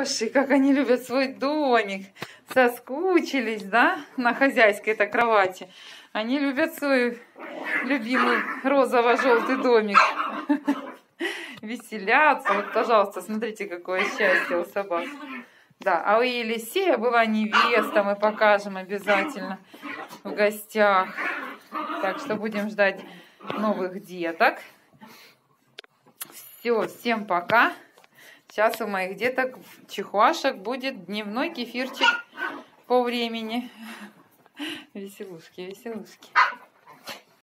хорошие, как они любят свой домик. Соскучились, да, на хозяйской-то кровати. Они любят свой любимый розово-желтый домик. Веселятся. Вот, пожалуйста, смотрите, какое счастье у собак. Да, а у Елисея была невеста, мы покажем обязательно в гостях. Так что будем ждать новых деток. Все, всем пока. Сейчас у моих деток чихуашек будет дневной кефирчик по времени. Веселушки, веселушки.